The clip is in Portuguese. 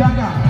BH.